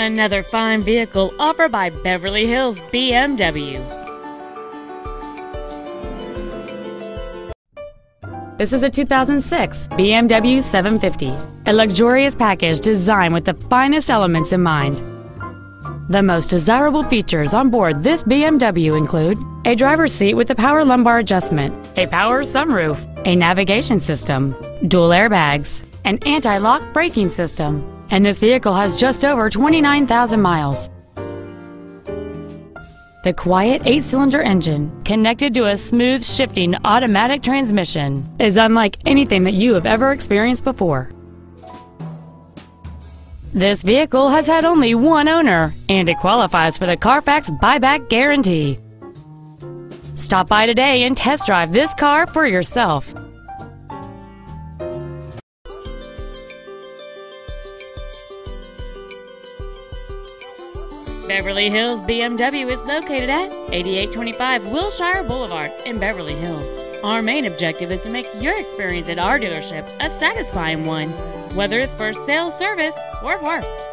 Another fine vehicle offered by Beverly Hills BMW. This is a 2006 BMW 750, a luxurious package designed with the finest elements in mind. The most desirable features on board this BMW include a driver's seat with a power lumbar adjustment, a power sunroof, a navigation system, dual airbags, an anti-lock braking system, and this vehicle has just over 29,000 miles. The quiet eight-cylinder engine, connected to a smooth shifting automatic transmission, is unlike anything that you have ever experienced before. This vehicle has had only one owner, and it qualifies for the Carfax buyback guarantee. Stop by today and test drive this car for yourself. Beverly Hills BMW is located at 8825 Wilshire Boulevard in Beverly Hills. Our main objective is to make your experience at our dealership a satisfying one, whether it's for sales, service, or work.